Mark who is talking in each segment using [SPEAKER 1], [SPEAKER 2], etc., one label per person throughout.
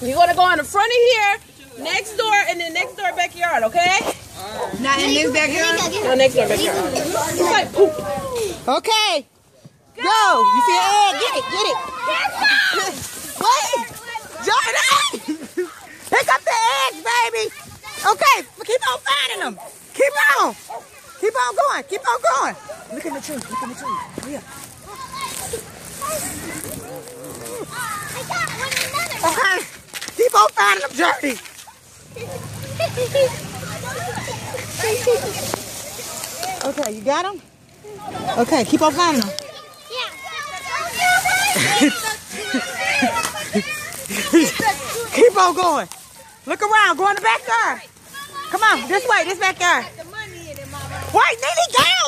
[SPEAKER 1] You're gonna go in the front of here, next door, and then next door backyard, okay?
[SPEAKER 2] Not in this backyard?
[SPEAKER 1] No, next door backyard. It's like poop.
[SPEAKER 2] Okay. Go. You see an egg? Get it. Get it. Wait. Jordan. Pick up the eggs, baby. Okay. Keep on finding them. Keep on. Keep on going. Keep on going. Look in the tree. Look in the tree. Hurry up. Okay. On finding them, Jordy. Okay, you got them? Okay, keep on finding them. Keep on going. Look around. Go in the backyard. Come on, this way, this backyard. Wait, Nene, down,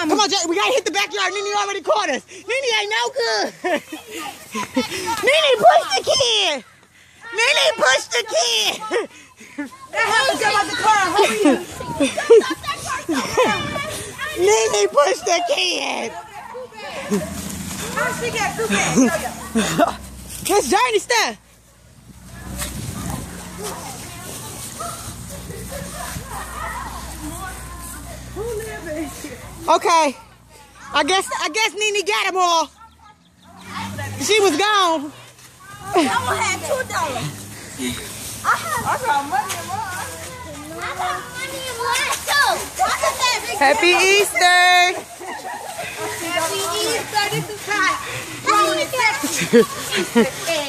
[SPEAKER 2] Come on,
[SPEAKER 1] mama.
[SPEAKER 2] Come on, Jordy. We gotta hit the backyard. Nene already caught us. Nene ain't no good. Nene, push the kid. Nene, push the kid.
[SPEAKER 1] That help get out the car. Hurry up.
[SPEAKER 2] Nene, push the kid.
[SPEAKER 1] How she get through that?
[SPEAKER 2] It's Journey stuff. Okay. I guess I guess Nene got them all. She was gone.
[SPEAKER 1] I had two dollars. I have. I got money in mine.
[SPEAKER 3] I got money in mine too. Look at that big
[SPEAKER 2] Happy Easter.
[SPEAKER 3] Happy Easter. This is hot.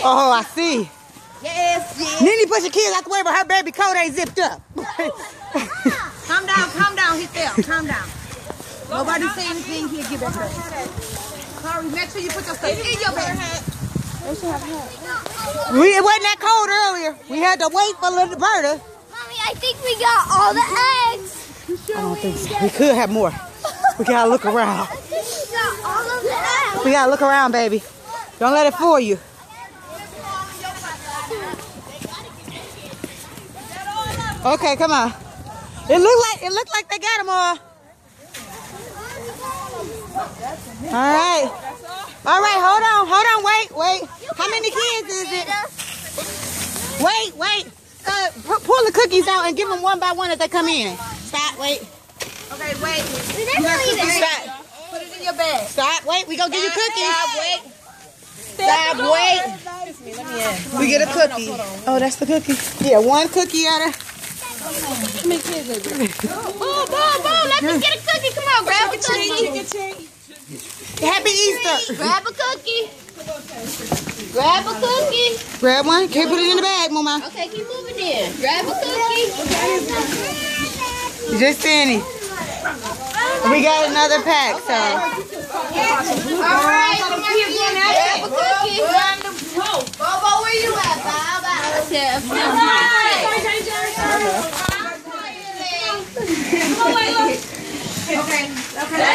[SPEAKER 2] Oh, I see.
[SPEAKER 1] Yes, yes.
[SPEAKER 2] Nene push the kids out the way, but her baby coat ain't zipped up.
[SPEAKER 1] Calm down, calm down. He fell. Calm down. Nobody say anything. here, give it back up. Sorry, make sure you put your stuff in your bag.
[SPEAKER 2] we, it wasn't that cold earlier. We had to wait for little Berta.
[SPEAKER 3] Mommy, I think we got all the eggs.
[SPEAKER 2] I don't think so. We could have more. We gotta look around.
[SPEAKER 3] I think we got all of the eggs.
[SPEAKER 2] We gotta look around, baby. Don't let it fool you. Okay, come on. It looked like it looked like they got them all. All right. All right, hold on, hold on, wait, wait. How many kids is it? Wait, wait. Uh, pull the cookies out and give them one by one as they come in. Stop, wait.
[SPEAKER 1] Okay, wait.
[SPEAKER 3] We didn't leave it.
[SPEAKER 2] Stop,
[SPEAKER 1] Put it in your bag.
[SPEAKER 2] stop, wait. We gonna give you cookies.
[SPEAKER 1] Stop, wait.
[SPEAKER 2] Stop, wait.
[SPEAKER 1] Let me in.
[SPEAKER 2] We get a cookie. Oh, that's the cookie. Yeah, one cookie out of.
[SPEAKER 3] Boom, boom, boom. Let me get a cookie. Come on, grab a cookie.
[SPEAKER 2] Happy Easter.
[SPEAKER 3] Grab a cookie. Grab a cookie.
[SPEAKER 2] Grab one. Can you put it in the bag, Mama?
[SPEAKER 3] Okay, keep moving in. Grab a cookie.
[SPEAKER 2] Just any. We got another pack, so.
[SPEAKER 3] All right, come on, keep. Grab a cookie. Bobo, where you at? Bow, Okay. Okay.